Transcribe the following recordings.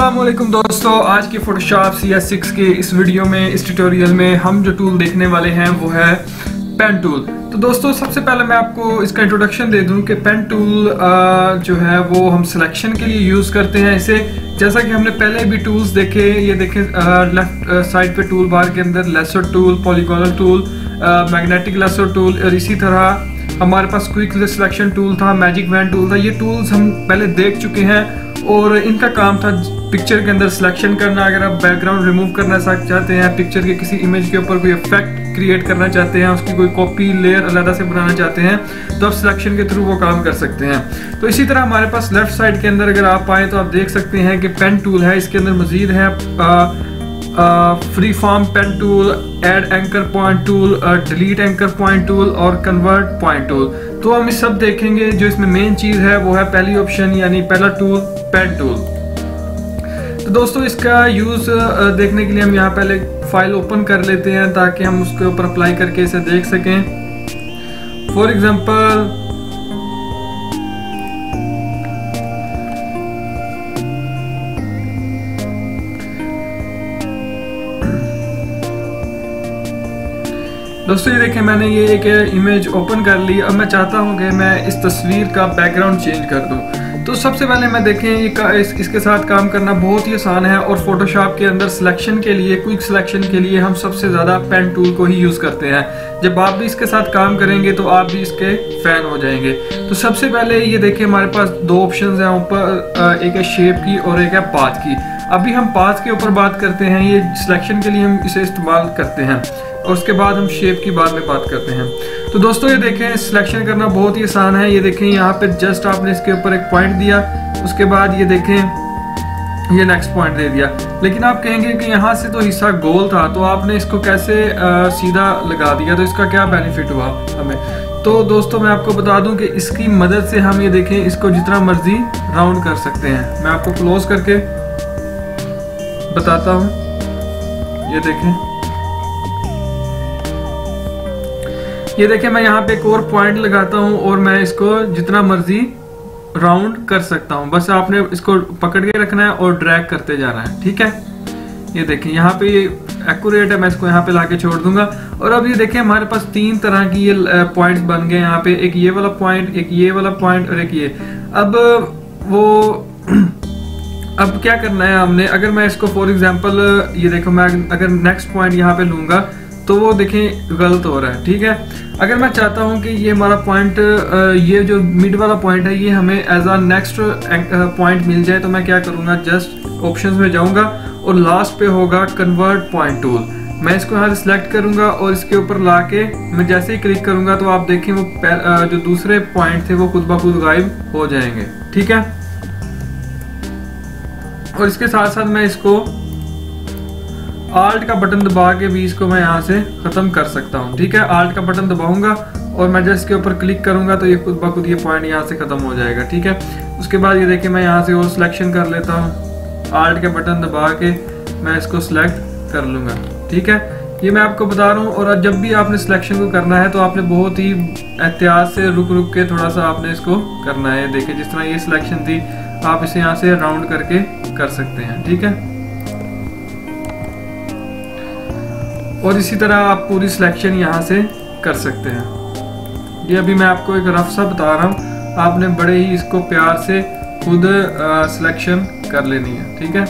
असलम दोस्तों, आज के फोटोशॉप सी एस सिक्स के इस वीडियो में, इस ट्यूटोरियल में हम जो टूल देखने वाले हैं, वो है पेन टूल तो दोस्तों, सबसे पहले मैं आपको इसका इंट्रोडक्शन दे दूँ कि पेन टूल जो है, वो हम सिलेक्शन के लिए यूज़ करते हैं। इसे, जैसा कि हमने पहले भी टूल्स देखे, ये देखे लेफ़्ट साइड पे टूल बार के अंदर lasso tool polygonal tool magnetic lasso tool और इसी तरह हमारे पास क्विक सिलेक्शन टूल था मैजिक वैन टूल था। ये टूल्स हम पहले देख चुके हैं और इनका काम था पिक्चर के अंदर सिलेक्शन करना। अगर आप बैकग्राउंड रिमूव करना चाहते हैं पिक्चर के किसी इमेज के ऊपर कोई इफ़ेक्ट क्रिएट करना चाहते हैं, उसकी कोई कॉपी लेयर अलहदा से बनाना चाहते हैं तो आप सिलेक्शन के थ्रू वो काम कर सकते हैं। तो इसी तरह हमारे पास लेफ़्ट साइड के अंदर अगर आप आएँ तो आप देख सकते हैं कि पेन टूल है, इसके अंदर मजीद है free form pen tool add anchor point tool delete anchor point tool और कन्वर्ट पॉइंट टूल तो हम इस सब देखेंगे, जो इसमें मेन चीज़ है, वो है पहली ऑप्शन यानी पहला टूल पेन टूल तो दोस्तों, इसका यूज़ देखने के लिए हम यहाँ पहले फ़ाइल ओपन कर लेते हैं, ताकि हम उसके ऊपर अप्लाई करके इसे देख सकें. फॉर एग्जांपल दोस्तों ये देखें मैंने ये एक इमेज ओपन कर ली। अब मैं चाहता हूँ कि मैं इस तस्वीर का बैकग्राउंड चेंज कर दूँ। तो सबसे पहले मैं देखें ये इस, इसके साथ काम करना बहुत ही आसान है और फोटोशॉप के अंदर सिलेक्शन के लिए क्विक सिलेक्शन के लिए हम सबसे ज़्यादा पेन टूल को ही यूज़ करते हैं। जब आप भी इसके साथ काम करेंगे तो आप भी इसके फ़ैन हो जाएँगे। तो सबसे पहले ये देखें हमारे पास दो ऑप्शन हैं। ऊपर एक है शेप की और एक है पाथ की। अभी हम पाथ के ऊपर बात करते हैं। ये सिलेक्शन के लिए हम इसे इस्तेमाल करते हैं। और उसके बाद हम शेप की बाद में बात करते हैं। तो दोस्तों ये देखें सिलेक्शन करना बहुत ही आसान है। ये देखें यहाँ पे जस्ट आपने इसके ऊपर एक पॉइंट दिया। उसके बाद ये देखें ये नेक्स्ट पॉइंट दे दिया। लेकिन आप कहेंगे कि यहाँ से तो हिस्सा गोल था तो आपने इसको कैसे आ, सीधा लगा दिया? तो इसका क्या बेनिफिट हुआ हमें? तो दोस्तों मैं आपको बता दूँ कि इसकी मदद से हम ये देखें इसको जितना मर्ज़ी राउंड कर सकते हैं। मैं आपको क्लोज करके बताता हूँ। ये देखें। ये देखिए, मैं यहाँ पे एक और पॉइंट लगाता हूँ और मैं इसको जितना मर्ज़ी राउंड कर सकता हूँ। बस आपने इसको पकड़ के रखना है और ड्रैग करते जाना है, ठीक है? ये देखिए, यहाँ पे एक्यूरेट है, मैं इसको यहाँ पे लाके छोड़ दूँगा। और अब ये देखिए, हमारे पास तीन तरह की ये पॉइंट्स बन गए यहाँ पे। एक ये वाला पॉइंट एक ये वाला पॉइंट और एक ये। अब, वो, अब क्या करना है हमने? अगर मैं इसको फॉर एग्जांपल ये देखो, मैं अगर नेक्स्ट पॉइंट यहाँ पे लूँगा तो वो देखें, गलत हो रहा है, ठीक है? अगर मैं चाहता हूँ कि ये हमारा पॉइंट ये जो मिड वाला पॉइंट है, ये हमें एज आ नेक्स्ट पॉइंट मिल जाए तो मैं क्या करूँगा? जस्ट ऑप्शंस में जाऊँगा और लास्ट पे होगा कन्वर्ट पॉइंट टूल मैं इसको यहाँ से सिलेक्ट करूँगा और इसके ऊपर लाके मैं जैसे ही क्लिक करूँगा तो आप देखें वो जो दूसरे पॉइंट थे, वो खुद ब खुद गायब हो जाएँगे, ठीक है? और इसके साथ साथ मैं इसको आल्ट का बटन दबा के भी इसको मैं यहाँ से ख़त्म कर सकता हूँ, ठीक है? आल्ट का बटन दबाऊँगा और मैं जस्ट इसके ऊपर क्लिक करूँगा तो ये खुद ब खुद ये पॉइंट यहाँ से ख़त्म हो जाएगा, ठीक है? उसके बाद ये देखिए मैं यहाँ से और सिलेक्शन कर लेता हूँ। आल्ट के बटन दबा के मैं इसको सिलेक्ट कर लूँगा, ठीक है? ये मैं आपको बता रहा हूँ और जब भी आपने सिलेक्शन को करना है तो आपने बहुत ही एहतियात से रुक रुक के थोड़ा सा आपने इसको करना है। देखिए, जिस तरह ये सिलेक्शन थी, आप इसे यहाँ से राउंड करके कर सकते हैं, ठीक है? और इसी तरह आप पूरी सिलेक्शन यहाँ से कर सकते हैं। ये अभी मैं आपको एक रफ सा बता रहा हूँ। आपने बड़े ही इसको प्यार से खुद सिलेक्शन कर लेनी है, ठीक है?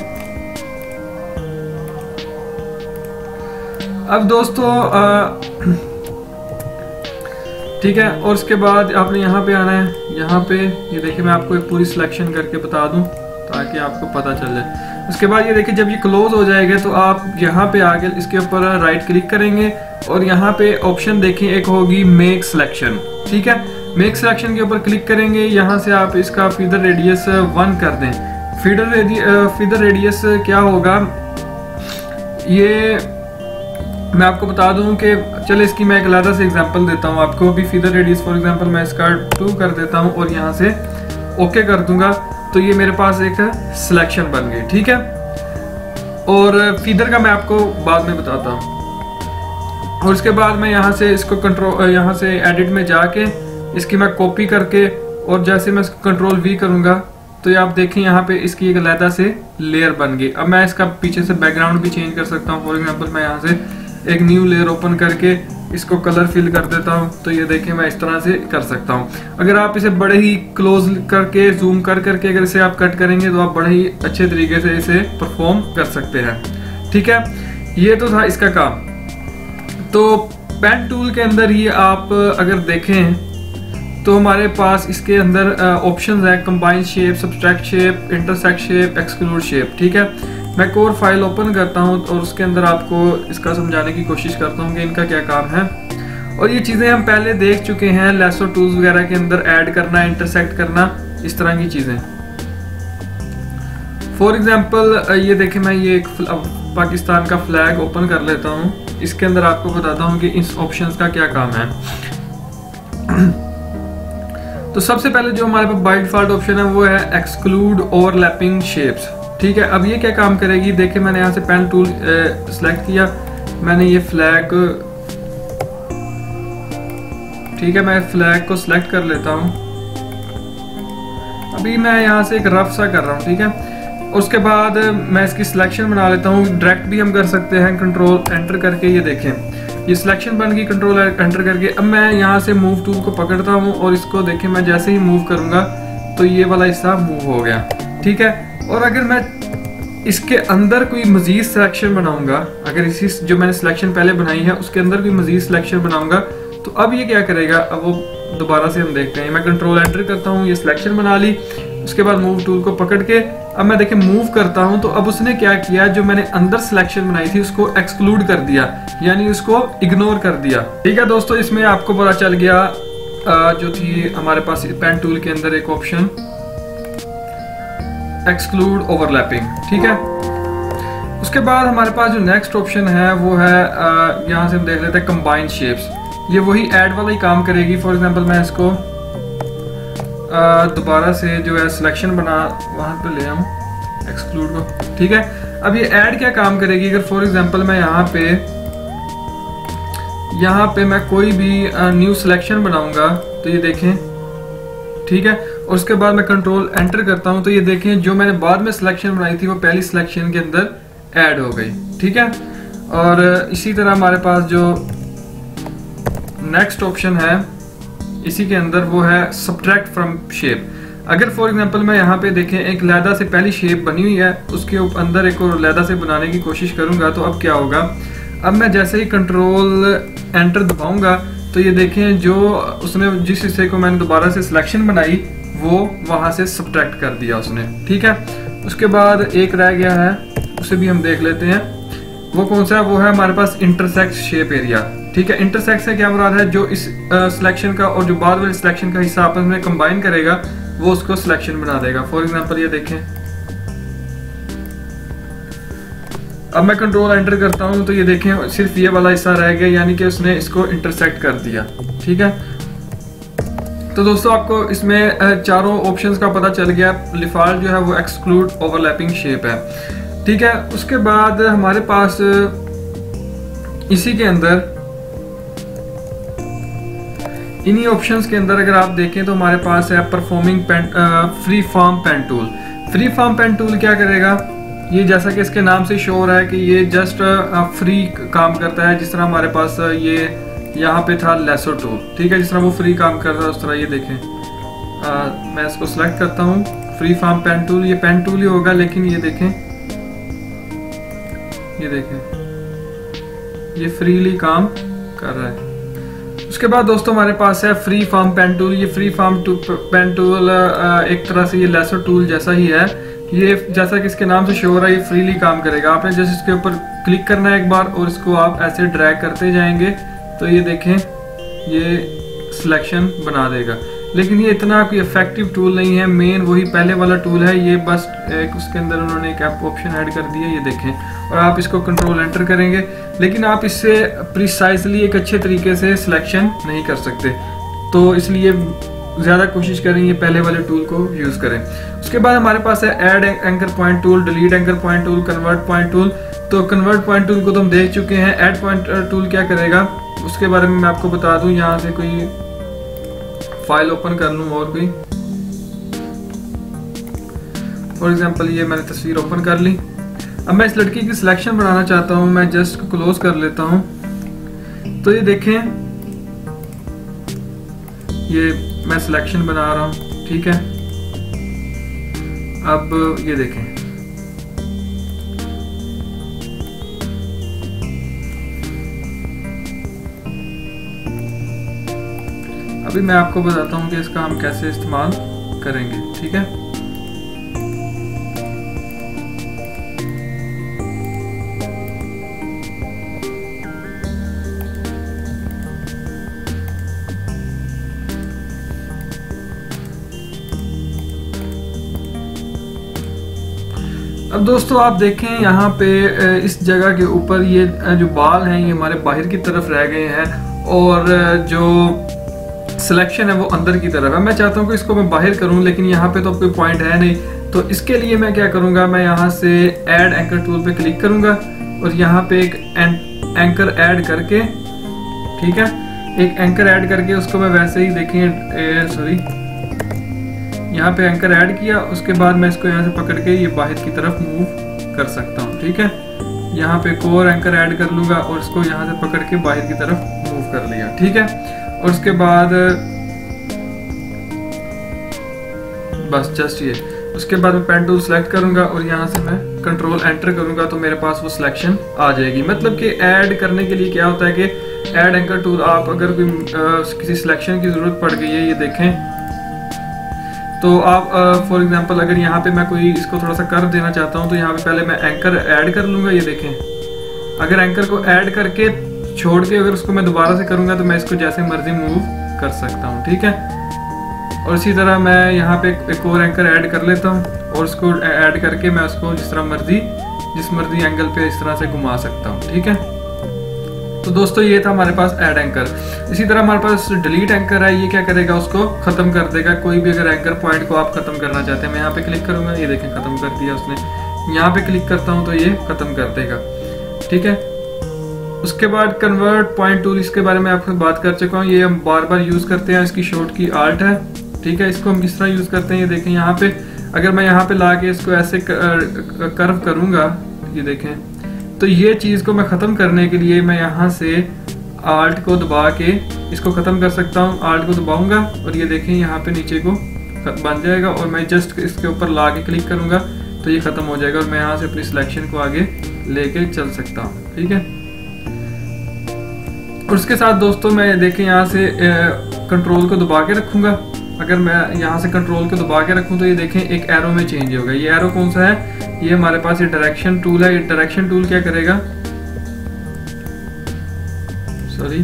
अब दोस्तों ठीक है, और उसके बाद आपने यहाँ पे आना है। यहाँ पे, ये देखिए, मैं आपको एक पूरी सिलेक्शन करके बता दूँ, ताकि आपको पता चल जाए। उसके बाद ये देखिए, जब ये क्लोज हो जाएगा तो आप यहाँ पे आगे इसके ऊपर राइट क्लिक करेंगे और यहाँ पे ऑप्शन देखें एक होगी मेक सिलेक्शन ठीक है? मेक सिलेक्शन के ऊपर क्लिक करेंगे, यहाँ से आप इसका फीदर रेडियस वन कर दें। फीडर फीदर रेडियस क्या होगा? ये मैं आपको बता दूँ कि चले इसकी मैं एक अलहदा से एग्जांपल देता हूँ आपको। भी फीदर रेडियस फॉर एग्जांपल मैं इसका टू कर देता हूँ और यहाँ से ओके कर दूँगा। तो ये मेरे पास एक सिलेक्शन बन गई, ठीक है? और फीदर का मैं आपको बाद में बताता हूँ। और उसके बाद मैं यहाँ से इसको कंट्रोल यहाँ से एडिट में जाके इसकी मैं कॉपी करके और जैसे मैं कंट्रोल वी करूँगा तो ये आप देखें यहाँ पे इसकी एक अलहदा से लेयर बन गई। अब मैं इसका पीछे से बैकग्राउंड भी चेंज कर सकता हूँ। फॉर एग्ज़ाम्पल मैं यहाँ से एक न्यू लेयर ओपन करके इसको कलर फिल कर देता हूँ तो ये देखें मैं इस तरह से कर सकता हूँ। अगर आप इसे बड़े ही क्लोज करके जूम कर करके अगर इसे आप कट करेंगे तो आप बड़े ही अच्छे तरीके से इसे परफॉर्म कर सकते हैं। ठीक है? ये तो था इसका काम। तो पेन टूल के अंदर ही आप अगर देखें तो हमारे पास इसके अंदर ऑप्शन है combine shape subtract shape intersect shape exclude shape ठीक है? मैं कोर फ़ाइल ओपन करता हूँ और उसके अंदर आपको इसका समझाने की कोशिश करता हूँ कि इनका क्या काम है। और ये चीज़ें हम पहले देख चुके हैं लेसो टूल्स वगैरह के अंदर ऐड करना इंटरसेक्ट करना, इस तरह की चीज़ें। फॉर एग्ज़ाम्पल ये देखें, मैं ये एक पाकिस्तान का फ्लैग ओपन कर लेता हूँ। इसके अंदर आपको बताता हूँ कि इस ऑप्शंस का क्या काम है। तो सबसे पहले जो हमारे पास बाई डिफ़ॉल्ट ऑप्शन है, वो है एक्सक्लूड ओवरलैपिंग शेप्स ठीक है, अब ये क्या काम करेगी? देखिए, मैंने यहाँ से पेन टूल सेलेक्ट किया। मैंने ये फ्लैग ठीक है, मैं फ्लैग को सिलेक्ट कर लेता हूँ। अभी मैं यहाँ से एक रफ सा कर रहा हूँ, ठीक है? उसके बाद मैं इसकी सिलेक्शन बना लेता हूँ। डायरेक्ट भी हम कर सकते हैं कंट्रोल एंटर करके, ये देखें। ये सिलेक्शन बन गई कंट्रोल एंटर करके। अब मैं यहाँ से मूव टूल को पकड़ता हूँ और इसको देखें, मैं जैसे ही मूव करूँगा तो ये वाला हिस्सा मूव हो गया। ठीक है? और अगर मैं इसके अंदर कोई मजीद सिलेक्शन बनाऊँगा, अगर इसी जो मैंने सिलेक्शन पहले बनाई है, उसके अंदर कोई मजीद सिलेक्शन बनाऊँगा तो अब ये क्या करेगा? अब वो दोबारा से हम देखते हैं। मैं कंट्रोल एंटर करता हूँ, ये सिलेक्शन बना ली, उसके बाद मूव टूल को पकड़ के, अब मैं देखे मूव करता हूँ तो अब उसने क्या किया? जो मैंने अंदर सिलेक्शन बनाई थी, उसको एक्सक्लूड कर दिया, यानी उसको इग्नोर कर दिया। ठीक है दोस्तों, इसमें आपको पता चल गया जो थी हमारे पास पेन टूल के अंदर एक ऑप्शन एक्सक्लूड ओवरलैपिंग ठीक है? उसके बाद हमारे पास जो नेक्स्ट ऑप्शन है, वो है यहाँ से हम देख लेते हैं कंबाइंड शेप्स ये वही ऐड वाला ही काम करेगी फॉर एग्जांपल मैं इसको दोबारा से जो है सिलेक्शन बना, वहाँ पे ले आऊँ एक्सक्लूड को, ठीक है? अब ये ऐड क्या काम करेगी? अगर फॉर एग्जांपल मैं यहाँ पे यहाँ पे मैं कोई भी न्यू सिलेक्शन बनाऊँगा तो ये देखें, ठीक है? उसके बाद मैं कंट्रोल एंटर करता हूँ तो ये देखें जो मैंने बाद में सिलेक्शन बनाई थी, वो पहली सिलेक्शन के अंदर ऐड हो गई, ठीक है? और इसी तरह हमारे पास जो नेक्स्ट ऑप्शन है, इसी के अंदर वो है सब्ट्रैक्ट फ्रॉम शेप अगर फॉर एग्जांपल मैं यहाँ पे देखें, एक लैदा से पहली शेप बनी हुई है, उसके अंदर एक और लैदा से बनाने की कोशिश करूँगा तो अब क्या होगा? अब मैं जैसे ही कंट्रोल एंटर दबाऊँगा तो ये देखें, जो उसने, जिस हिस्से को मैंने दोबारा से सिलेक्शन बनाई वो वहाँ से सब्ट्रैक्ट कर दिया उसने, ठीक है? उसके बाद एक रह गया है, उसे भी हम देख लेते हैं। वो कौन सा? है वो है हमारे पास इंटरसेक्ट शेप एरिया ठीक है? इंटरसेक्ट से क्या मुराद है? जो इस सिलेक्शन का और जो बाद वाले सिलेक्शन का हिस्सा आपस में कंबाइन करेगा, वो उसको सिलेक्शन बना देगा। फॉर एग्ज़ाम्पल ये देखें। अब मैं कंट्रोल एंटर करता हूँ तो ये देखें, सिर्फ़ ये वाला हिस्सा रह गया, यानी कि उसने इसको इंटरसेक्ट कर दिया, ठीक है? तो दोस्तों, आपको इसमें चारों ऑप्शंस का पता चल गया। लिफाल्ट जो है, वो एक्सक्लूड ओवरलैपिंग शेप है। ठीक है, उसके बाद हमारे पास, इसी के अंदर, इन्हीं ऑप्शंस के अंदर अगर आप देखें तो हमारे पास है performing pen free form pen tool free form pen tool क्या करेगा? ये जैसा कि इसके नाम से शोर है कि ये जस्ट फ्री काम करता है। जिस तरह हमारे पास ये यहाँ पे था लेसो टूल ठीक है जिस तरह वो फ्री काम कर रहा है उस तरह ये देखें। आ, मैं इसको सिलेक्ट करता हूँ। फ्री फॉर्म पेन टूल ये पेन टूल ही होगा लेकिन ये देखें। ये देखें। ये फ्रीली काम कर रहा है। उसके बाद दोस्तों हमारे पास है फ्री फार्म पेन टूल ये फ्री फार्म पेन टूल एक तरह से ये लेसर टूल जैसा ही है। ये जैसा कि इसके नाम से शो रहा है ये फ्रीली काम करेगा। आपने जैसे इसके ऊपर क्लिक करना है एक बार और इसको आप ऐसे ड्रैग करते जाएँगे। तो ये देखें, ये सिलेक्शन बना देगा। लेकिन ये इतना कोई इफ़ेक्टिव टूल नहीं है मेन वही पहले वाला टूल है, ये बस एक उसके अंदर उन्होंने एक ऑप्शन ऐड कर दिया, ये देखें। और आप इसको कंट्रोल एंटर करेंगे, लेकिन आप इससे प्रिसाइसली एक अच्छे तरीके से सिलेक्शन नहीं कर सकते। तो इसलिए ज़्यादा कोशिश करें ये पहले वाले टूल को यूज़ करें। उसके बाद हमारे पास है add anchor point tool delete anchor point tool convert point tool तो कन्वर्ट पॉइंट टूल को तो हम देख चुके हैं। एड पॉइंट टूल क्या करेगा? उसके बारे में मैं आपको बता दूँ, यहाँ से कोई फ़ाइल ओपन कर लूँ और कोई। फॉर एग्ज़ाम्पल ये मैंने तस्वीर ओपन कर ली। अब मैं इस लड़की की सिलेक्शन बनाना चाहता हूँ। मैं जस्ट क्लोज कर लेता हूँ। तो ये देखें। ये मैं सिलेक्शन बना रहा हूँ, ठीक है? अब ये देखें। अभी मैं आपको बताता हूँ कि इसका हम कैसे इस्तेमाल करेंगे, ठीक है? अब दोस्तों आप देखें यहाँ पे इस जगह के ऊपर ये जो बाल हैं, ये हमारे बाहर की तरफ़ रह गए हैं और जो सिलेक्शन है वो अंदर की तरफ़ है। मैं चाहता हूँ कि इसको मैं बाहर करूँ, लेकिन यहाँ पे तो कोई पॉइंट है नहीं। तो इसके लिए मैं क्या करूँगा, मैं यहाँ से ऐड एंकर टूल पे क्लिक करूँगा और यहाँ पे एक एंकर ऐड करके, ठीक है? एक एंकर ऐड करके उसको मैं वैसे ही देखें सॉरी यहाँ पे एंकर ऐड किया, उसके बाद मैं इसको यहाँ से पकड़ के ये बाहर की तरफ़ मूव कर सकता हूँ, ठीक है? यहाँ पे एक और एंकर ऐड कर लूँगा और इसको यहाँ से पकड़ के बाहर की तरफ़ मूव कर लिया, ठीक है? और उसके बाद, बस जस्ट ये। उसके बाद मैं पेन टूल सेलेक्ट करूँगा और यहाँ से मैं कंट्रोल एंटर करूँगा तो मेरे पास वो सिलेक्शन आ जाएगी। मतलब कि ऐड करने के लिए क्या होता है कि ऐड एंकर टूल आप अगर कोई किसी सिलेक्शन की ज़रूरत पड़ गई है, ये देखें तो आप फॉर एग्जांपल अगर यहाँ पे मैं कोई इसको थोड़ा सा कर देना चाहता हूँ तो यहाँ पे पहले मैं एंकर ऐड कर लूँगा, ये देखें। अगर एंकर को ऐड करके छोड़ के अगर उसको मैं दोबारा से करूँगा तो मैं इसको जैसे मर्ज़ी मूव कर सकता हूँ, ठीक है? और इसी तरह मैं यहाँ पे एक और एंकर ऐड कर लेता हूँ, और उसको ऐड करके मैं उसको जिस तरह मर्ज़ी, जिस मर्ज़ी एंगल पे इस तरह से घुमा सकता हूँ, ठीक है? तो दोस्तों, ये था हमारे पास ऐड एंकर इसी तरह हमारे पास डिलीट एंकर है, ये क्या करेगा उसको? खत्म कर देगा। कोई भी अगर एंकर पॉइंट को आप खत्म करना चाहते हैं, मैं यहाँ पे क्लिक करूँगा, ये देखें, खत्म कर दिया उसने। यहाँ पे क्लिक करता हूँ तो ये खत्म कर देगा। ठीक है? उसके बाद कन्वर्ट पॉइंट टूल इसके बारे में आपको बात कर चुका हूँ। ये हम बार बार यूज़ करते हैं, इसकी शॉर्ट की आर्ट है। ठीक है? इसको हम किस तरह यूज़ करते हैं, ये देखें यहाँ पे। अगर मैं यहाँ पे ला के इसको ऐसे कर्व करूँगा, ये देखें। तो ये चीज़ को मैं ख़त्म करने के लिए मैं यहाँ से आर्ट को दबा के इसको ख़त्म कर सकता हूँ। आर्ट को दबाऊँगा और ये देखें यहाँ पे नीचे को बन जाएगा और मैं जस्ट इसके ऊपर ला के क्लिक करूँगा तो ये ख़त्म हो जाएगा और मैं यहाँ से अपनी सिलेक्शन को आगे लेके चल सकता हूँ। ठीक है? और उसके साथ दोस्तों मैं देखें यहाँ से कंट्रोल को दबा के रखूँगा। अगर मैं यहाँ से कंट्रोल को दबा के रखूँ तो ये देखें, एक एरो में चेंज होगा। ये एरो कौन सा है? ये हमारे पास ये डायरेक्शन टूल है। ये डायरेक्शन टूल क्या करेगा? सॉरी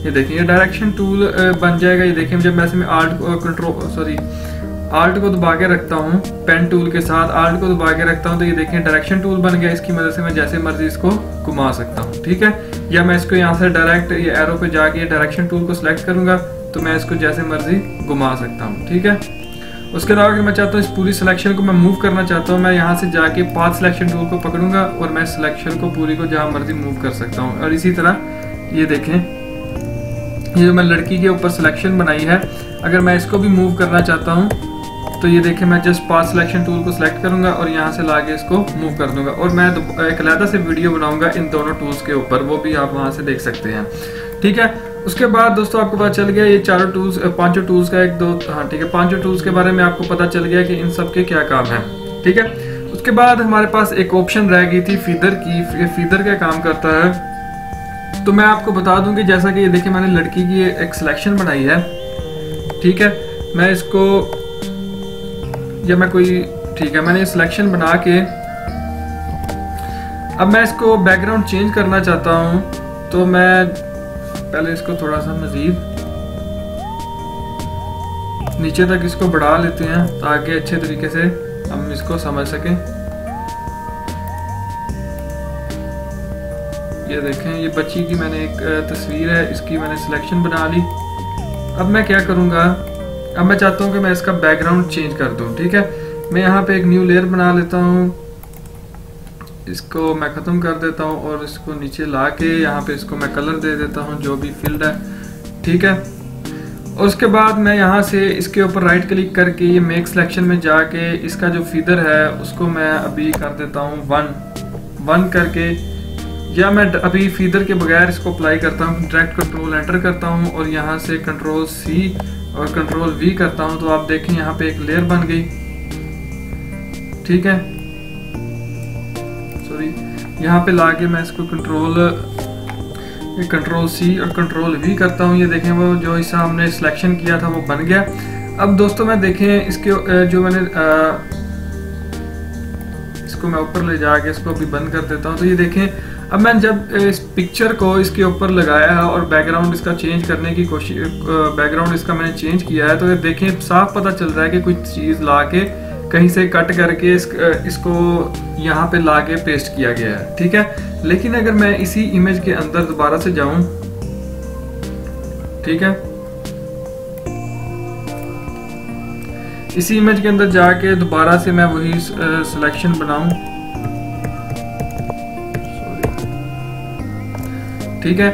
ये देखें, ये डायरेक्शन टूल बन जाएगा। ये देखें, जब मैं इसमें आर्ट कंट्रोल सॉरी आल्ट को दबा के रखता हूँ पेन टूल के साथ आर्ट को दबा के रखता हूँ तो ये देखें डायरेक्शन टूल बन गया। इसकी मदद से मैं जैसे मर्ज़ी इसको घुमा सकता हूँ। ठीक है? या मैं इसको यहाँ से डायरेक्ट ये एरो पे जाके डायरेक्शन टूल को सिलेक्ट करूँगा तो मैं इसको जैसे मर्ज़ी घुमा सकता हूँ, ठीक है? उसके अलावा अगर मैं चाहता हूँ इस पूरी सिलेक्शन को मैं मूव करना चाहता हूँ, मैं यहाँ से जाके पाँच सिलेक्शन टूल को पकड़ूँगा और मैं सिलेक्शन को पूरी को जहाँ मर्ज़ी मूव कर सकता हूँ। और इसी तरह ये देखें, ये जो मैं लड़की के ऊपर सिलेक्शन बनाई है, अगर मैं इसको भी मूव करना चाहता हूँ तो ये देखिए, मैं जस्ट पास सिलेक्शन टूल को सिलेक्ट करूँगा और यहाँ से लाके इसको मूव कर दूँगा। और मैं एक अलहदा से वीडियो बनाऊँगा इन दोनों टूल्स के ऊपर। वो भी आप वहाँ से देख सकते हैं। ठीक है? उसके बाद दोस्तों, आपको पता चल गया, ये चारों टूल्स पाँचों टूल्स का एक दो हाँ ठीक है, पाँचों टूल्स के बारे में आपको पता चल गया कि इन सब के क्या काम है। ठीक है? उसके बाद हमारे पास एक ऑप्शन रह गई थी फीदर की फीदर क्या काम करता है। तो मैं आपको बता दूँ कि जैसा कि ये देखिए, मैंने लड़की की एक सिलेक्शन बनाई है। ठीक है? मैं इसको या मैं कोई, ठीक है, मैंने सिलेक्शन बना के, अब मैं इसको बैकग्राउंड चेंज करना चाहता हूँ तो मैं पहले इसको थोड़ा सा मज़ीद नीचे तक इसको बढ़ा लेते हैं, ताकि अच्छे तरीके से हम इसको समझ सकें। ये देखें, ये बच्ची की मैंने एक तस्वीर है, इसकी मैंने सिलेक्शन बना ली। अब मैं क्या करूँगा अब मैं चाहता हूँ कि मैं इसका बैकग्राउंड चेंज कर दूँ, ठीक है? मैं यहाँ पे एक न्यू लेयर बना लेता हूँ। इसको मैं ख़त्म कर देता हूँ और इसको नीचे ला के यहाँ पे इसको मैं कलर दे देता हूँ, जो भी फ़ील्ड है, ठीक है? और उसके बाद मैं यहाँ से इसके ऊपर राइट क्लिक करके ये मेक सिलेक्शन में जाके इसका जो फीदर है, उसको मैं अभी कर देता हूँ वन वन करके या मैं अभी फीदर के बगैर इसको अप्लाई करता हूँ डायरेक्ट कंट्रोल एंटर करता हूँ और यहाँ से कंट्रोल सी और कंट्रोल वी करता हूँ तो आप देखें यहाँ पे एक लेयर बन गई। ठीक है? सॉरी यहाँ पे लाके मैं इसको कंट्रोल कंट्रोल सी और कंट्रोल वी करता हूँ। ये देखें वो जो हिस्सा हमने सिलेक्शन किया था वो बन गया। अब दोस्तों मैं देखें इसके जो मैंने आ, इसको मैं ऊपर ले जाके इसको भी बंद कर देता हूँ। तो ये देखें अब मैंने जब इस पिक्चर को इसके ऊपर लगाया है और बैकग्राउंड इसका चेंज करने की कोशिश बैकग्राउंड इसका मैंने चेंज किया है तो ये देखें साफ़ पता चल रहा है कि कुछ चीज़ ला के कहीं से कट करके इस, इसको यहाँ पे ला के पेस्ट किया गया है ठीक है? लेकिन अगर मैं इसी इमेज के अंदर दोबारा से जाऊँ ठीक है? इसी इमेज के अंदर जाके दोबारा से मैं वही सिलेक्शन बनाऊँ। ठीक है?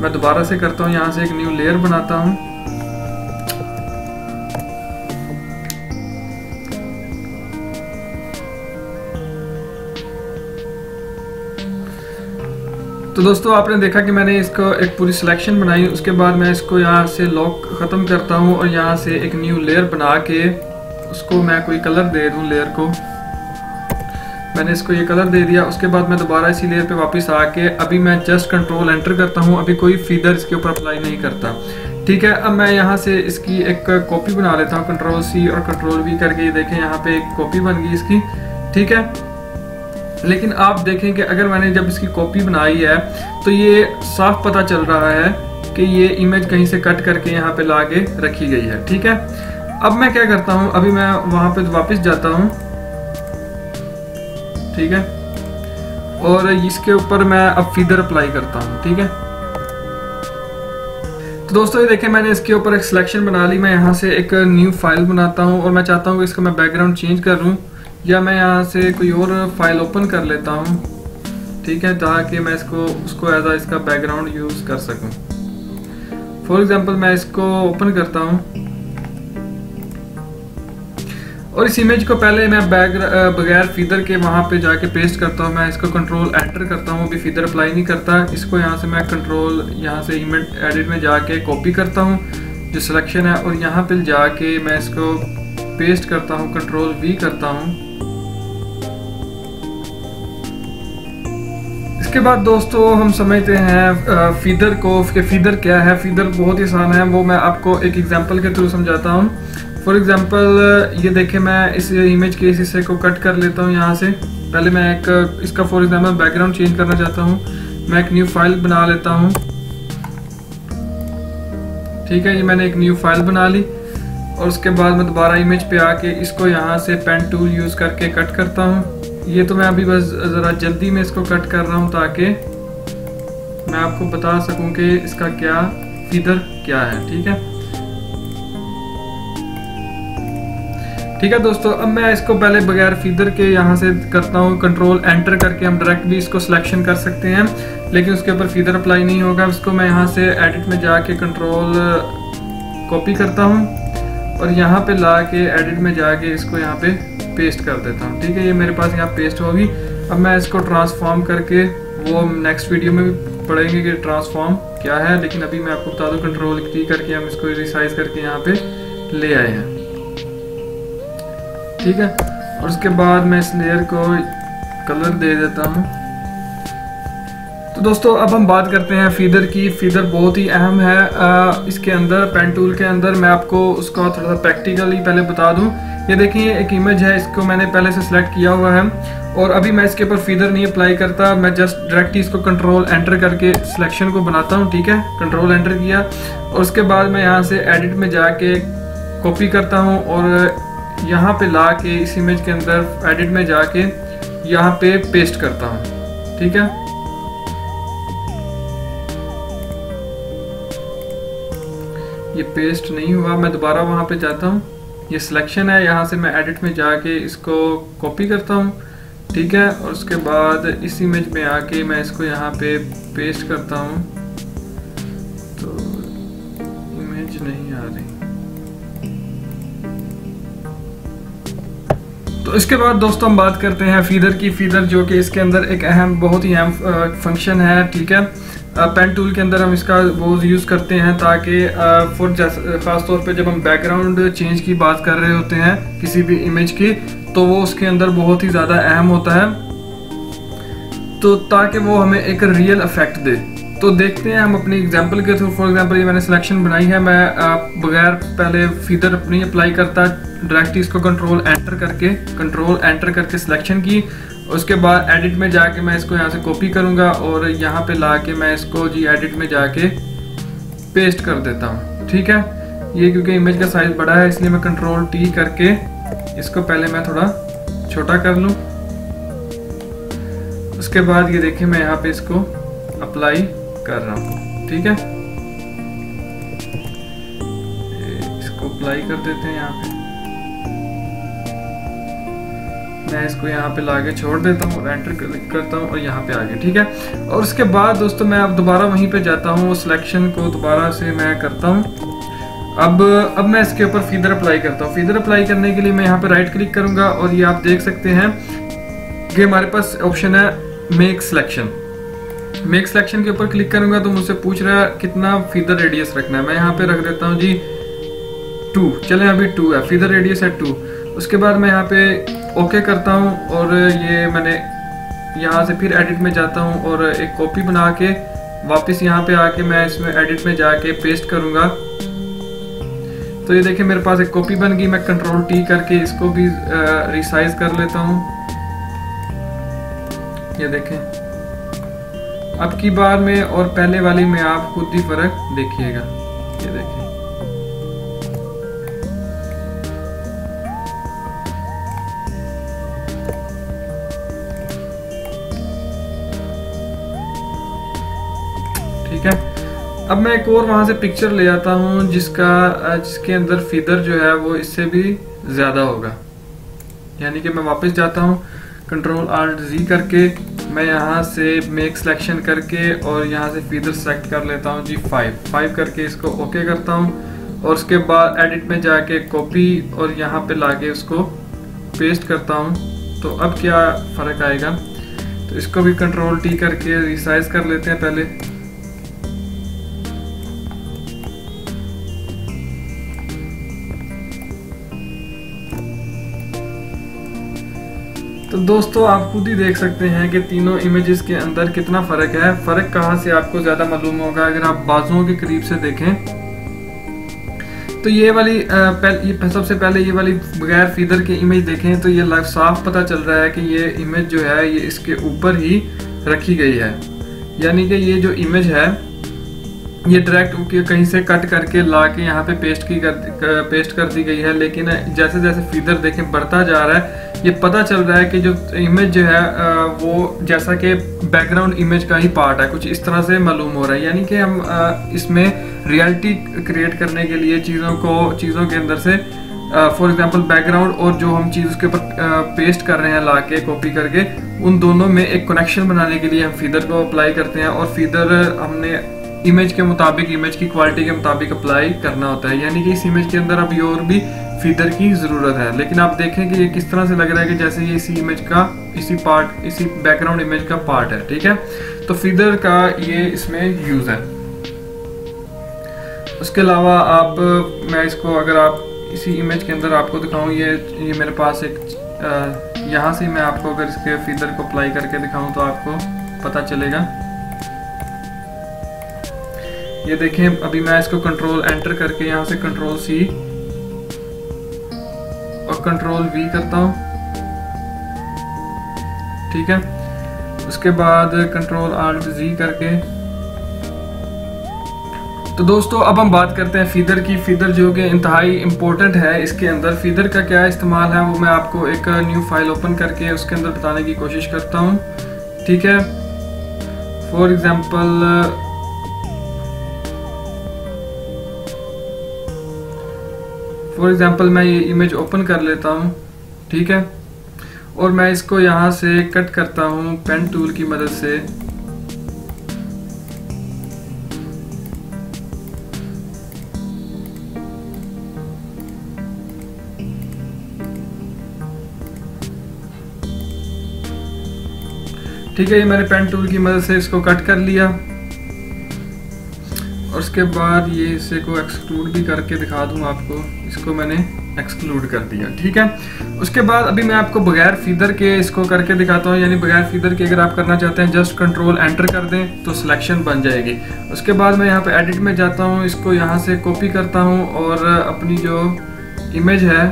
मैं दोबारा से करता हूँ, यहाँ से एक न्यू लेयर बनाता हूँ। तो दोस्तों, आपने देखा कि मैंने इसको एक पूरी सिलेक्शन बनाई, उसके बाद मैं इसको यहाँ से लॉक ख़त्म करता हूँ और यहाँ से एक न्यू लेयर बना के उसको मैं कोई कलर दे दूँ लेयर को। मैंने इसको ये कलर दे दिया, उसके बाद मैं दोबारा इसी लेयर पे वापस आके अभी मैं जस्ट कंट्रोल एंटर करता हूँ, अभी कोई फीदर इसके ऊपर अप्लाई नहीं करता। ठीक है, अब मैं यहाँ से इसकी एक कॉपी बना लेता हूँ कंट्रोल सी और कंट्रोल वी करके। ये देखें, यहाँ पे एक कॉपी बन गई इसकी। ठीक है, लेकिन आप देखें कि अगर मैंने जब इसकी कॉपी बनाई है तो ये साफ़ पता चल रहा है कि ये इमेज कहीं से कट करके यहाँ पे ला के रखी गई है। ठीक है, अब मैं क्या करता हूँ, अभी मैं वहाँ पे वापस जाता हूँ। ठीक है? और इसके ऊपर मैं अब फीदर अप्लाई करता हूँ, ठीक है? तो दोस्तों, ये देखें मैंने इसके ऊपर एक सिलेक्शन बना ली। मैं यहाँ से एक न्यू फ़ाइल बनाता हूँ और मैं चाहता हूँ कि इसका मैं बैकग्राउंड चेंज कर लूँ, या मैं यहाँ से कोई और फ़ाइल ओपन कर लेता हूँ, ठीक है, ताकि मैं इसको, उसको एज आ इसका बैकग्राउंड यूज़ कर सकूँ। फॉर एग्ज़ाम्पल मैं इसको ओपन करता हूँ। और इस इमेज को पहले मैं बैग बगैर फीदर के वहाँ पे जाके पेस्ट करता हूँ, मैं इसको कंट्रोल एंटर करता हूँ अभी फीदर अप्लाई नहीं करता। इसको यहाँ से मैं कंट्रोल यहाँ से इमेज एडिट में जाके कॉपी करता हूँ, जो सिलेक्शन है, और यहाँ पे जाके मैं इसको पेस्ट करता हूँ कंट्रोल वी करता हूँ। इसके बाद दोस्तों, हम समझते हैं फीदर को फीदर क्या है? फीदर बहुत ही आसान है, वो मैं आपको एक एग्जांपल के थ्रू समझाता हूँ। फॉर एग्ज़ाम्पल ये देखें, मैं इस इमेज के इस हिस्से को कट कर लेता हूँ यहाँ से। पहले मैं एक, इसका फॉर एग्ज़ाम्पल बैकग्राउंड चेंज करना चाहता हूँ। मैं एक न्यू फ़ाइल बना लेता हूँ। ठीक है, ये मैंने एक न्यू फ़ाइल बना ली। और उसके बाद मैं दोबारा इमेज पे आके इसको यहाँ से पेन टूल यूज़ करके कट करता हूँ। ये तो मैं अभी बस ज़रा जल्दी में इसको कट कर रहा हूँ ताकि मैं आपको बता सकूँ कि इसका क्या फिदर क्या है। ठीक है? ठीक है दोस्तों, अब मैं इसको पहले बगैर फीदर के यहाँ से करता हूँ कंट्रोल एंटर करके हम डायरेक्ट भी इसको सिलेक्शन कर सकते हैं, लेकिन उसके ऊपर फीदर अप्लाई नहीं होगा। उसको मैं यहाँ से एडिट में जाके कंट्रोल कॉपी करता हूँ और यहाँ पे ला के एडिट में जाके इसको यहाँ पे पेस्ट कर देता हूँ। ठीक है, ये मेरे पास यहाँ पेस्ट होगी। अब मैं इसको ट्रांसफॉर्म करके, वो नेक्स्ट वीडियो में भी पढ़ेंगे कि ट्रांसफॉर्म क्या है, लेकिन अभी मैं आपको बता दूँ कंट्रोल की करके हम इसको रिसाइज करके यहाँ पे ले आए हैं। ठीक है? और उसके बाद मैं इस लेयर को कलर दे देता हूँ। तो दोस्तों अब हम बात करते हैं फीदर की। फीदर बहुत ही अहम है आ, इसके अंदर पेन टूल के अंदर। मैं आपको उसका थोड़ा सा प्रैक्टिकली पहले बता दूँ। ये देखिए एक इमेज है इसको मैंने पहले से सिलेक्ट किया हुआ है। और अभी मैं इसके ऊपर फीदर नहीं अप्लाई करता। मैं जस्ट डायरेक्टली इसको कंट्रोल एंटर करके सिलेक्शन को बनाता हूँ ठीक है? कंट्रोल एंटर किया। और उसके बाद मैं यहाँ से एडिट में जाके कॉपी करता हूँ। और यहाँ पे ला के इस इमेज के अंदर एडिट में जाके यहाँ पे पेस्ट करता हूँ, ठीक है? ये पेस्ट नहीं हुआ, मैं दोबारा वहाँ पे जाता हूँ। ये सिलेक्शन है, यहाँ से मैं एडिट में जाके इसको कॉपी करता हूँ, ठीक है? और उसके बाद इस इमेज में आके मैं इसको यहाँ पे पेस्ट करता हूँ। इसके बाद दोस्तों हम बात करते हैं फीदर की। फीदर जो कि इसके अंदर एक अहम, बहुत ही अहम फ़ंक्शन है, ठीक है? पेन टूल के अंदर हम इसका वो यूज़ करते हैं ताकि फॉर ख़ास तौर पे जब हम बैकग्राउंड चेंज की बात कर रहे होते हैं किसी भी इमेज की तो वो उसके अंदर बहुत ही ज़्यादा अहम होता है। तो ताकि वो हमें एक रियल इफ़ेक्ट दे। तो देखते हैं, हम अपनी एग्जांपल के थ्रू फॉर एग्जांपल ये मैंने सिलेक्शन बनाई है, मैं बगैर पहले फीदर अपनी अप्लाई करता डायरेक्ट इसको कंट्रोल एंटर करके कंट्रोल एंटर करके सिलेक्शन की, उसके बाद एडिट में जाके मैं इसको यहाँ से कॉपी करूँगा और यहाँ पे ला के मैं इसको जी एडिट में जाके पेस्ट कर देता हूँ, ठीक है? ये क्योंकि इमेज का साइज़ बड़ा है, इसलिए मैं कंट्रोल टी करके इसको पहले मैं थोड़ा छोटा कर लूँ। उसके बाद ये देखिए, मैं यहाँ पे इसको अप्लाई कर रहा हूँ। ठीक है? इसको अप्लाई कर देते हैं यहाँ पे। मैं इसको यहाँ पे लाके छोड़ देता हूँ और एंटर क्लिक करता हूँ और यहाँ पे आ गया, ठीक है? और उसके बाद दोस्तों, मैं अब दोबारा वहीं पे जाता हूँ सिलेक्शन को दोबारा से मैं करता हूँ। अब अब मैं इसके ऊपर फीदर अप्लाई करता हूँ। फीदर अप्लाई करने के लिए मैं यहाँ पे राइट क्लिक करूँगा और ये आप देख सकते हैं कि हमारे पास ऑप्शन है मेक सिलेक्शन मेक सिलेक्शन के ऊपर क्लिक करूँगा तो मुझसे पूछ रहा है कितना फीदर रेडियस रखना है। मैं यहाँ पे रख देता हूँ जी टू चले अभी टू है। फीदर रेडियस है टू उसके बाद मैं यहाँ पे ओके करता हूँ और ये मैंने यहाँ से फिर एडिट में जाता हूँ और एक कॉपी बना के वापस यहाँ पे आके मैं इसमें एडिट में जाके पेस्ट करूँगा। तो ये देखिए मेरे पास एक कॉपी बन गई। मैं कंट्रोल टी करके इसको भी रिसाइज कर लेता हूँ। ये देखें। अब की बार में और पहले वाली में आप खुद ही फ़र्क देखिएगा। ये देखें। ठीक है? अब मैं एक और वहाँ से पिक्चर ले आता हूँ, जिसका जिसके अंदर फीदर जो है, वो इससे भी ज़्यादा होगा। यानी कि मैं वापस जाता हूँ कंट्रोल आर्ट जी करके मैं यहाँ से मेक सिलेक्शन करके और यहाँ से फीदर सेलेक्ट कर लेता हूँ जी फाइव फाइव करके इसको ओके करता हूँ और उसके बाद एडिट में जाके कॉपी और यहाँ पे लाके उसको पेस्ट करता हूँ। तो अब क्या फ़र्क आएगा? तो इसको भी कंट्रोल टी करके रिसाइज कर लेते हैं पहले। तो दोस्तों आप खुद ही देख सकते हैं कि तीनों इमेजेस के अंदर कितना फ़र्क है। फ़र्क कहाँ से आपको ज़्यादा मालूम होगा अगर आप बाजुओं के करीब से देखें। तो ये वाली पहल, ये सबसे पहले ये वाली बगैर फीदर की इमेज देखें तो ये साफ़ पता चल रहा है कि ये इमेज जो है ये इसके ऊपर ही रखी गई है। यानी कि ये जो इमेज है ये डायरेक्ट कहीं से कट करके ला के यहाँ पे पेस्ट की कर पेस्ट कर दी गई है, लेकिन जैसे जैसे फीदर देखें बढ़ता जा रहा है, ये पता चल रहा है कि जो इमेज जो है वो जैसा कि बैकग्राउंड इमेज का ही पार्ट है, कुछ इस तरह से मालूम हो रहा है। यानी कि हम इसमें रियलिटी क्रिएट करने के लिए चीज़ों को, चीज़ों के अंदर से फॉर एग्जांपल बैकग्राउंड और जो हम चीज़ उसके ऊपर पेस्ट कर रहे हैं ला के कॉपी करके, उन दोनों में एक कनेक्शन बनाने के लिए हम फीदर को अप्लाई करते हैं और फीदर हमने इमेज के मुताबिक इमेज की क्वालिटी के मुताबिक अप्लाई करना होता है। यानी कि इस इमेज के अंदर अभी और भी फीदर की ज़रूरत है। लेकिन आप देखें कि ये किस तरह से लग रहा है कि जैसे ये इसी इमेज का, इसी पार्ट इसी बैकग्राउंड इमेज का पार्ट है, ठीक है? तो फीदर का ये इसमें यूज़ है। उसके अलावा आप, मैं इसको अगर आप इसी इमेज के अंदर आपको दिखाऊँ, ये ये मेरे पास एक यहाँ से मैं आपको अगर इसके फीदर को अप्लाई करके दिखाऊँ तो आपको पता चलेगा। ये देखें, अभी मैं इसको कंट्रोल एंटर करके यहाँ से कंट्रोल सी और कंट्रोल वी करता हूँ। ठीक है? उसके बाद कंट्रोल आल्ट जी करके। तो दोस्तों, अब हम बात करते हैं फीदर की। फीदर जो कि इंतहाई इम्पोर्टेंट है, इसके अंदर फीदर का क्या इस्तेमाल है, वो मैं आपको एक न्यू फ़ाइल ओपन करके उसके अंदर बताने की कोशिश करता हूँ। ठीक है? फॉर एग्ज़ाम्पल फॉर एग्ज़ाम्पल मैं ये इमेज ओपन कर लेता हूँ, ठीक है? और मैं इसको यहाँ से कट करता हूँ पेन टूल की मदद से। ठीक है, ये मैंने पेन टूल की मदद से इसको कट कर लिया। और उसके बाद ये इसे को एक्सक्लूड भी करके दिखा दूँ आपको। इसको मैंने एक्सक्लूड कर दिया, ठीक है? उसके बाद अभी मैं आपको बगैर फीदर के इसको करके दिखाता हूँ, यानी बगैर फीदर के अगर आप करना चाहते हैं जस्ट कंट्रोल एंटर कर दें तो सिलेक्शन बन जाएगी। उसके बाद मैं यहाँ पे एडिट में जाता हूँ, इसको यहाँ से कॉपी करता हूँ और अपनी जो इमेज है,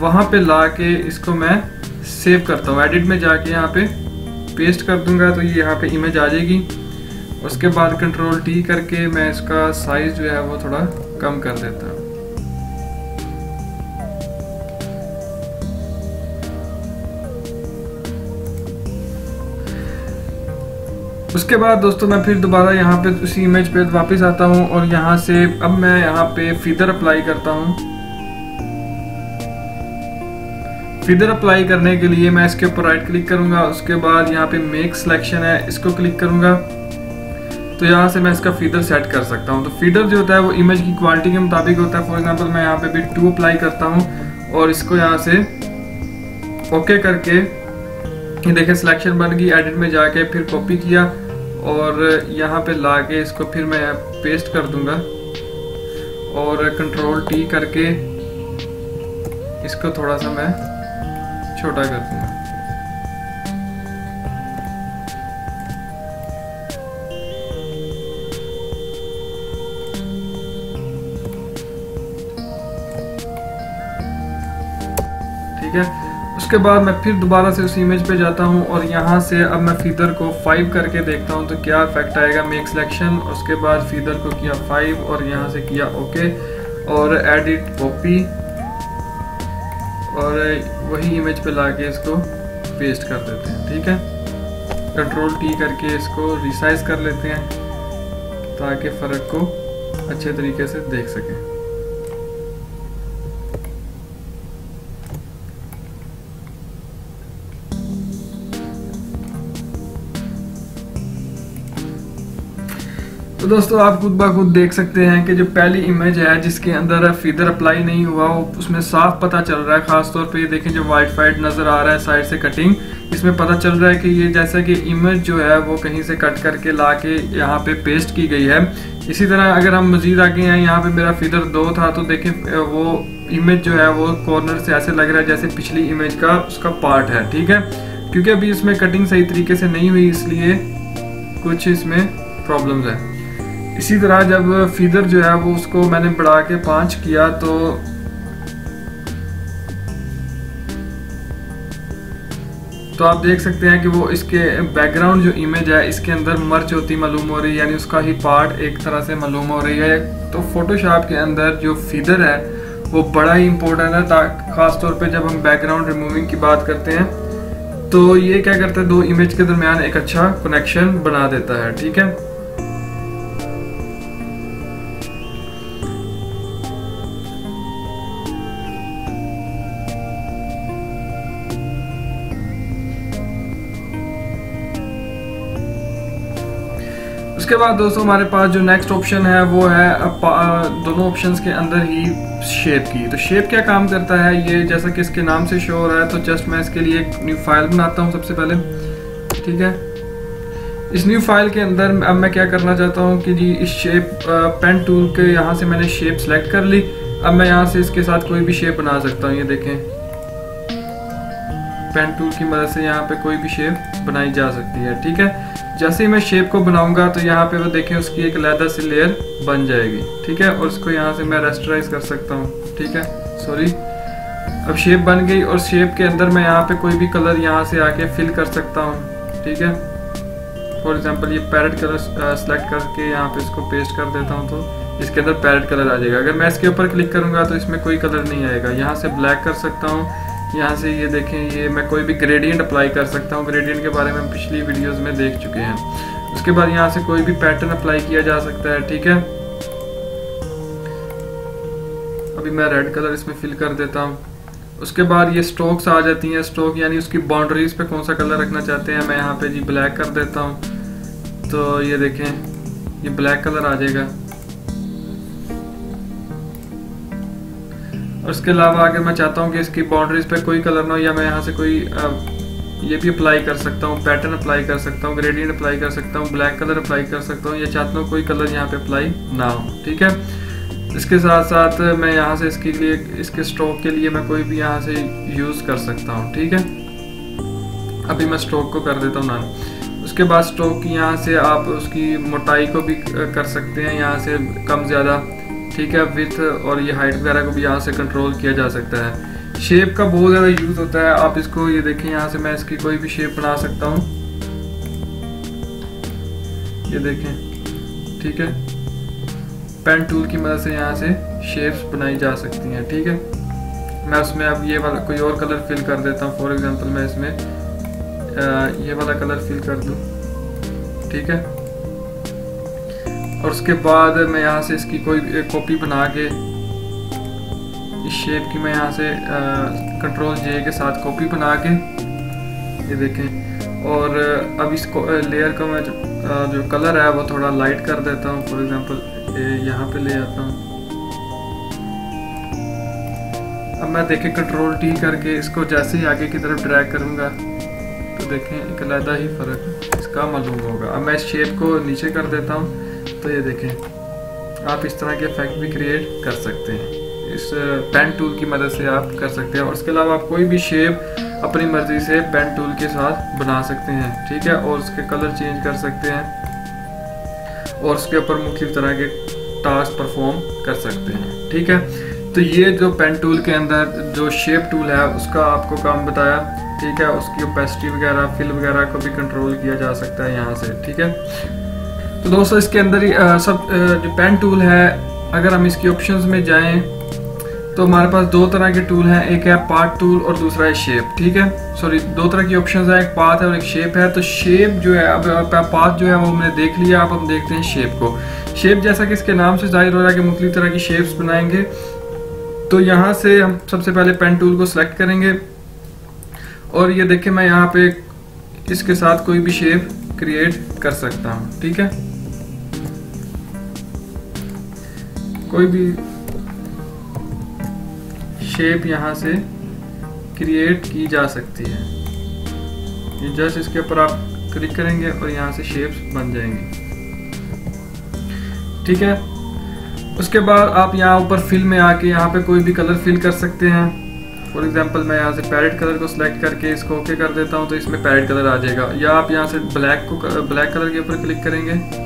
वहाँ पे ला के इसको मैं सेव करता हूँ। एडिट में जाके यहाँ पे पेस्ट कर दूँगा तो ये यहाँ पे इमेज आ जाएगी। उसके बाद कंट्रोल टी करके मैं इसका साइज़ जो है वो थोड़ा कम कर देता हूँ। उसके बाद दोस्तों मैं फिर दोबारा यहाँ पे उसी इमेज पे वापस आता हूँ और यहाँ से अब मैं यहाँ पे फीदर अप्लाई करता हूँ। फिदर अप्लाई करने के लिए मैं इसके ऊपर राइट क्लिक करूँगा, उसके बाद यहाँ पे मेक सिलेक्शन है, इसको क्लिक करूँगा। तो यहाँ से मैं इसका फीडर सेट कर सकता हूँ। तो फीडर जो होता है वो इमेज की क्वालिटी के मुताबिक होता है। फॉर एग्ज़ाम्पल मैं यहाँ पे भी टू अप्लाई करता हूँ और इसको यहाँ से ओके करके ये देखें सिलेक्शन बन गई एडिट में जाके फिर कॉपी किया और यहाँ पे ला के इसको फिर मैं पेस्ट कर दूँगा। और कंट्रोल टी करके इसको थोड़ा सा मैं छोटा कर दूँगा। उसके बाद मैं फिर दोबारा से उस इमेज पे जाता हूँ और यहाँ से अब मैं फीदर को फाइव करके देखता हूँ तो क्या इफ़ेक्ट आएगा मेक सिलेक्शन उसके बाद फीदर को किया फाइव और यहाँ से किया ओके और एडिट कॉपी और वही इमेज पे ला के इसको पेस्ट कर देते हैं, ठीक है? कंट्रोल टी करके इसको रिसाइज कर लेते हैं ताकि फ़र्क को अच्छे तरीके से देख सकें। तो दोस्तों, आप खुद ब खुद देख सकते हैं कि जो पहली इमेज है जिसके अंदर फीदर अप्लाई नहीं हुआ, वो उसमें साफ़ पता चल रहा है। खास तौर पे ये देखें, जो वाइट फाइट नज़र आ रहा है साइड से कटिंग इसमें पता चल रहा है कि ये जैसा कि इमेज जो है, वो कहीं से कट करके ला के यहाँ पे पेस्ट की गई है। इसी तरह अगर हम मजीद आगे हैं यहाँ पे मेरा फीदर दो था तो देखें, वो इमेज जो है, वो कॉर्नर से ऐसे लग रहा है जैसे पिछली इमेज का उसका पार्ट है, ठीक है? क्योंकि अभी इसमें कटिंग सही तरीके से नहीं हुई, इसलिए कुछ इसमें प्रॉब्लम्स है। इसी तरह जब फीदर जो है वो उसको मैंने बढ़ा के पाँच किया तो तो आप देख सकते हैं कि वो इसके बैकग्राउंड जो इमेज है, इसके अंदर मर्च होती मालूम हो रही है, यानी उसका ही पार्ट एक तरह से मालूम हो रही है। तो फोटोशॉप के अंदर जो फीदर है, वो बड़ा ही इंपॉर्टेंट है ख़ास तौर पे जब हम बैकग्राउंड रिमूविंग की बात करते हैं तो ये क्या करता है, दो इमेज के दरमियान एक अच्छा कनेक्शन बना देता है, ठीक है? उसके बाद दोस्तों हमारे पास जो नेक्स्ट ऑप्शन है, वो है दोनों ऑप्शंस के अंदर ही शेप की। तो शेप क्या काम करता है? ये जैसा कि इसके नाम से शो हो रहा है तो जस्ट मैं इसके लिए एक न्यू फ़ाइल बनाता हूँ सबसे पहले। ठीक है? इस न्यू फ़ाइल के अंदर अब मैं क्या करना चाहता हूँ कि जी, इस शेप पेन टूल के यहाँ से मैंने शेप सेलेक्ट कर ली। अब मैं यहाँ से इसके साथ कोई भी शेप बना सकता हूँ, ये देखें। पेन टूल की मदद से यहाँ पे कोई भी शेप बनाई जा सकती है, ठीक है? जैसे ही मैं शेप को बनाऊँगा तो यहाँ पे वो देखें, उसकी एक लैदर सी लेयर बन जाएगी, ठीक है? और उसको यहाँ से मैं रेस्टराइज कर सकता हूँ, ठीक है? सॉरी अब शेप बन गई, और शेप के अंदर मैं यहाँ पे कोई भी कलर यहाँ से आके फिल कर सकता हूँ, ठीक है? फॉर एग्ज़ाम्पल ये पैरेट कलर सेलेक्ट करके यहाँ पे इसको पेस्ट कर देता हूँ तो इसके अंदर पैरेट कलर आ जाएगा। अगर मैं इसके ऊपर क्लिक करूँगा तो इसमें कोई कलर नहीं आएगा। यहाँ से ब्लैक कर सकता हूँ यहाँ से ये देखें, ये मैं कोई भी ग्रेडियंट अप्लाई कर सकता हूँ। ग्रेडियंट के बारे में हम पिछली वीडियोस में देख चुके हैं। उसके बाद यहाँ से कोई भी पैटर्न अप्लाई किया जा सकता है, ठीक है? अभी मैं रेड कलर इसमें फिल कर देता हूँ। उसके बाद ये स्ट्रोक्स आ जाती हैं। स्ट्रोक यानी उसकी बाउंड्रीज पे कौन सा कलर रखना चाहते हैं, मैं यहाँ पे जी ब्लैक कर देता हूँ। तो ये देखें, ये ब्लैक कलर आ जाएगा। और उसके अलावा अगर मैं चाहता हूँ कि इसकी बाउंड्रीज पे कोई कलर ना हो या मैं यहाँ से कोई ये भी अप्लाई कर सकता हूँ पैटर्न अप्लाई कर सकता हूँ ग्रेडियंट अप्लाई कर सकता हूँ ब्लैक कलर अप्लाई कर सकता हूँ, या चाहता हूँ कोई कलर यहाँ पे अप्लाई ना हो, ठीक है? इसके साथ साथ मैं यहाँ से इसके लिए, इसके स्ट्रोक के लिए मैं कोई भी यहाँ से यूज़ कर सकता हूँ, ठीक है? अभी मैं स्ट्रोक को कर देता हूँ ना उसके बाद स्ट्रोक यहाँ से आप उसकी मोटाई को भी कर सकते हैं, यहाँ से कम ज़्यादा। ठीक है विथ और ये हाइट वगैरह को भी यहाँ से कंट्रोल किया जा सकता है। शेप का बहुत ज़्यादा यूज़ होता है। आप इसको ये देखें यहाँ से मैं इसकी कोई भी शेप बना सकता हूँ। ये देखें ठीक है। पेन टूल की मदद से यहाँ से शेप्स बनाई जा सकती हैं ठीक है। मैं उसमें अब ये वाला कोई और कलर फिल कर देता हूँ। फॉर एग्जांपल मैं इसमें आ, ये वाला कलर फिल कर दूँ ठीक है। और उसके बाद मैं यहाँ से इसकी कोई कॉपी बना के इस शेप की मैं यहाँ से कंट्रोल जे के साथ कॉपी बना के ये देखें। और अब इस लेयर का मैं जो, जो कलर है वो थोड़ा लाइट कर देता हूँ। फॉर एग्जांपल यहाँ पे ले आता हूँ। अब मैं देखें कंट्रोल टी करके इसको जैसे ही आगे की तरफ़ ड्रैग करूँगा तो देखें एक अलहदा ही फ़र्क इसका मालूम होगा। अब मैं इस शेप को नीचे कर देता हूँ। तो ये देखें, आप इस तरह के इफ़ेक्ट भी क्रिएट कर सकते हैं। इस पेन टूल की मदद से आप कर सकते हैं। और उसके अलावा आप कोई भी शेप अपनी मर्ज़ी से पेन टूल के साथ बना सकते हैं, ठीक है? और उसके कलर चेंज कर सकते हैं। और उसके ऊपर मुख्तलिफ़ तरह के टास्क परफॉर्म कर सकते हैं, ठीक है? तो ये जो पेन टूल के अंदर जो शेप टूल है, उसका आपको काम बताया, ठीक है? उसकी ओपेसिटी वगैरह फिल वगैरह को भी कंट्रोल किया जा सकता है यहाँ से, ठीक है? तो दोस्तों, इसके अंदर ही सब जो पेन टूल है, अगर हम इसकी ऑप्शंस में जाएँ तो हमारे पास दो तरह के टूल हैं, एक है पार्ट टूल और दूसरा है शेप ठीक है? सॉरी दो तरह की ऑप्शंस है, एक पाथ है और एक शेप है। तो शेप जो है, अब पाथ जो है, वो हमने देख लिया, अब हम देखते हैं शेप को। शेप जैसा कि इसके नाम से ज़ाहिर हो रहा है कि मुख्तु तरह की शेप्स बनाएँगे। तो यहाँ से हम सबसे पहले पेन टूल को सिलेक्ट करेंगे। और ये देखें, मैं यहाँ पे इसके साथ कोई भी शेप क्रिएट कर सकता हूँ, ठीक है? कोई भी शेप यहाँ से क्रिएट की जा सकती है। ये जस्ट इसके ऊपर आप क्लिक करेंगे और यहाँ से शेप्स बन जाएँगी। ठीक है? उसके बाद आप यहाँ ऊपर फिल में आके यहाँ पे कोई भी कलर फिल कर सकते हैं। फॉर एग्जांपल मैं यहाँ से पैरेट कलर को सिलेक्ट करके इसको ओके कर देता हूँ तो इसमें पैरेट कलर आ जाएगा। या आप यहाँ से ब्लैक को ब्लैक कलर के ऊपर क्लिक करेंगे।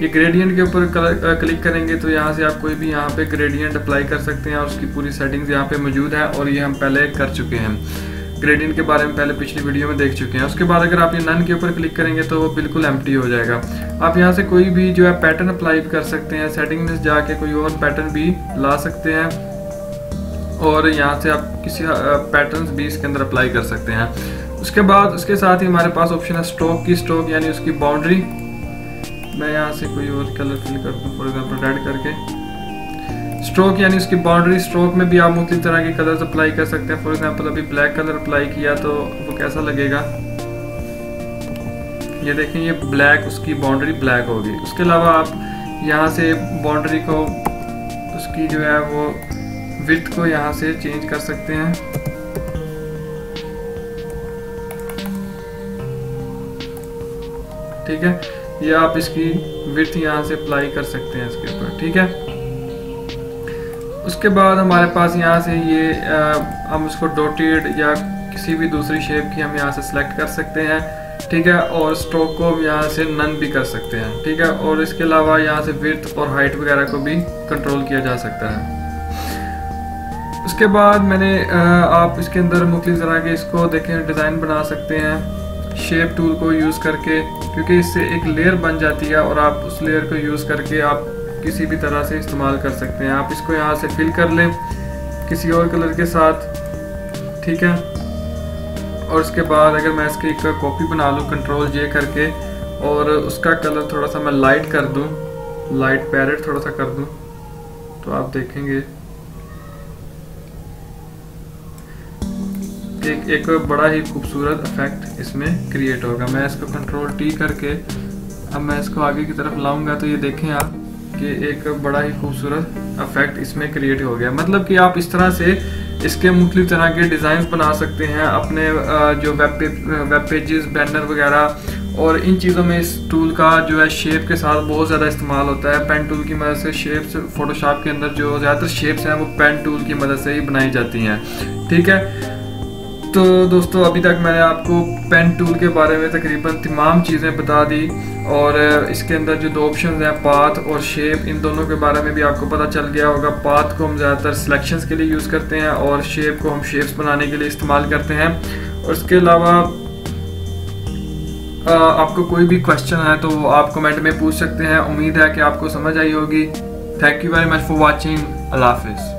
ये ग्रेडियंट के ऊपर क्लिक करेंगे तो यहाँ से आप कोई भी यहाँ पे ग्रेडियंट अप्लाई कर सकते हैं और उसकी पूरी सेटिंग्स यहाँ पे मौजूद है और ये हम पहले कर चुके हैं। ग्रेडियंट के बारे में पहले पिछली वीडियो में देख चुके हैं। उसके बाद अगर आप ये नन के ऊपर क्लिक करेंगे तो वो बिल्कुल एम हो जाएगा। आप यहाँ से कोई भी जो है पैटर्न अप्लाई कर सकते हैं। सेटिंग में जाके कोई और पैटर्न भी ला सकते हैं और यहाँ से आप किसी पैटर्न भी इसके अंदर अप्लाई कर सकते हैं। उसके बाद उसके साथ ही हमारे पास ऑप्शन है स्ट्रोक की। स्ट्रोक यानी उसकी बाउंड्री मैं यहाँ से कोई और कलर फिल कर दूँ फॉर एग्ज़ाम्पल रेड करके। स्ट्रोक यानी उसकी बाउंड्री स्ट्रोक में भी आप मुख्तु तरह के कलर्स अप्लाई कर सकते हैं। फॉर एग्ज़ाम्पल अभी ब्लैक कलर अप्लाई किया तो वो कैसा लगेगा? ये देखें, ये ब्लैक उसकी बाउंड्री ब्लैक होगी। उसके अलावा आप यहाँ से बाउंड्री को, उसकी जो है वो विथ को यहाँ से चेंज कर सकते हैं। ठीक है? ये आप इसकी विथ यहाँ से अप्लाई कर सकते हैं इसके ऊपर ठीक है? उसके बाद हमारे पास यहाँ से ये आ, हम इसको डोटेड या किसी भी दूसरी शेप की हम यहाँ से सिलेक्ट कर सकते हैं ठीक है? और स्ट्रोक को हम यहाँ से नन भी कर सकते हैं ठीक है? और इसके अलावा यहाँ से विथ और हाइट वगैरह को भी कंट्रोल किया जा सकता है। उसके बाद मैंने आप इसके अंदर मुख्तु तरह के इसको देखें डिज़ाइन बना सकते हैं। शेप टूल को यूज़ करके क्योंकि इससे एक लेयर बन जाती है और आप उस लेयर को यूज़ करके आप किसी भी तरह से इस्तेमाल कर सकते हैं। आप इसको यहाँ से फिल कर लें किसी और कलर के साथ, ठीक है? और उसके बाद अगर मैं इसकी एक कॉपी बना लूँ कंट्रोल जे करके, और उसका कलर थोड़ा सा मैं लाइट कर दूँ लाइट पैरेट थोड़ा सा कर दूँ तो आप देखेंगे एक एक बड़ा ही खूबसूरत इफ़ेक्ट इसमें क्रिएट होगा। मैं इसको कंट्रोल टी करके अब मैं इसको आगे की तरफ़ लाऊँगा तो ये देखें आप कि एक बड़ा ही खूबसूरत इफ़ेक्ट इसमें क्रिएट हो गया। मतलब कि आप इस तरह से इसके मुख्तु तरह के डिज़ाइन बना सकते हैं अपने जो वेब पे, वेब पेजेस बैनर वगैरह और इन चीज़ों में इस टूल का जो है शेप के साथ बहुत ज़्यादा इस्तेमाल होता है। पेन टूल की मदद से शेप्स फोटोशॉप के अंदर जो ज़्यादातर शेप्स हैं वो पेन टूल की मदद से ही बनाई जाती हैं। ठीक है? तो दोस्तों, अभी तक मैंने आपको पेन टूल के बारे में तकरीबन तमाम चीज़ें बता दी और इसके अंदर जो दो ऑप्शन हैं पाथ और शेप इन दोनों के बारे में भी आपको पता चल गया होगा। पाथ को हम ज़्यादातर सिलेक्शंस के लिए यूज़ करते हैं और शेप को हम शेप्स बनाने के लिए इस्तेमाल करते हैं। और इसके अलावा आपको कोई भी क्वेश्चन है तो आप कमेंट में पूछ सकते हैं। उम्मीद है कि आपको समझ आई होगी। Thank you very much for watching अल्लाह हाफिज़।